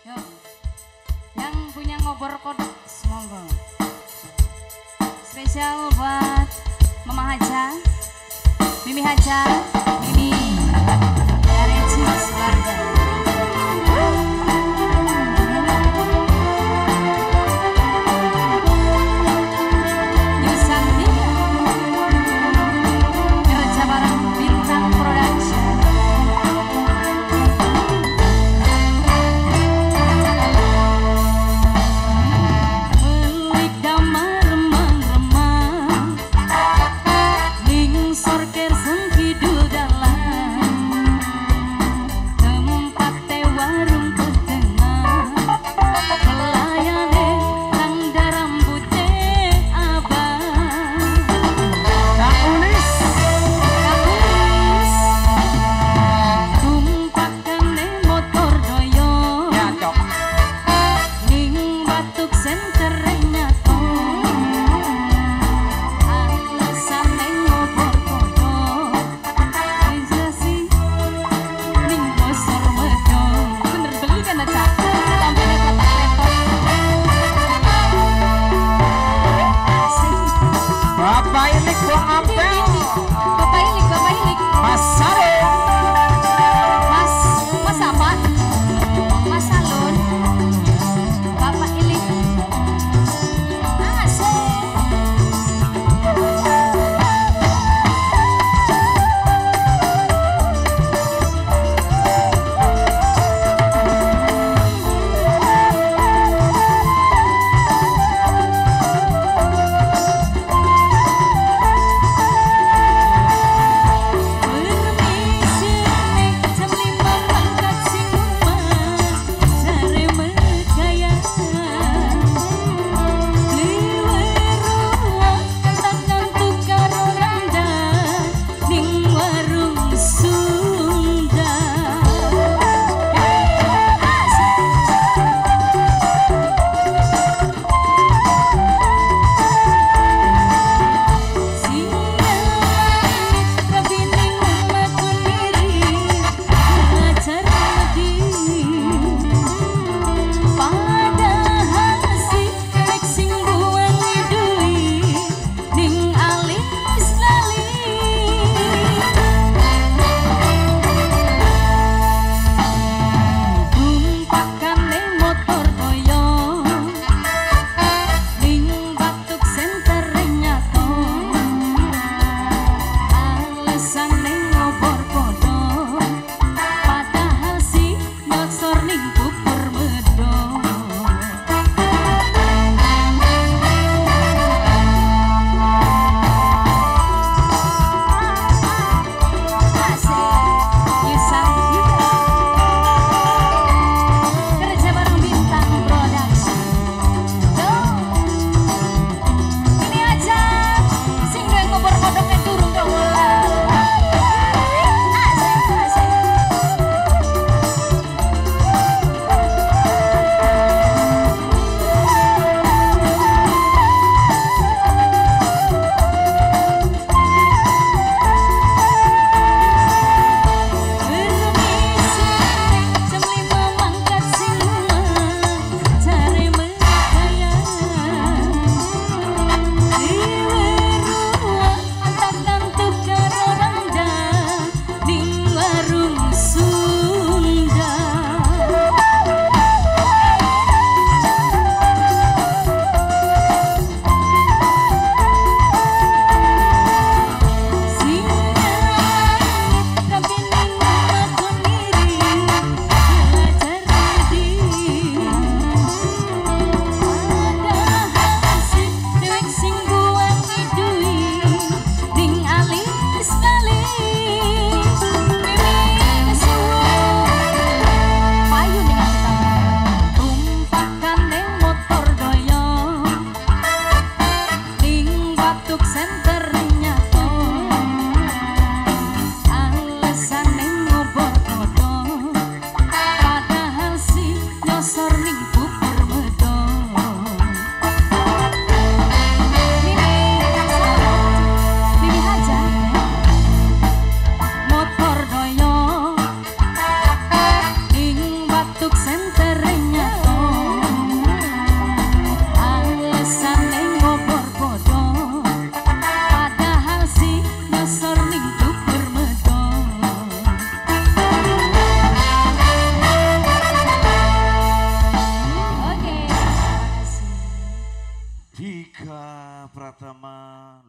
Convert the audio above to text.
Yo. Yang punya ngobor kodok, semoga. Spesial buat Mama Haja, Mimi Haja, I'm Rama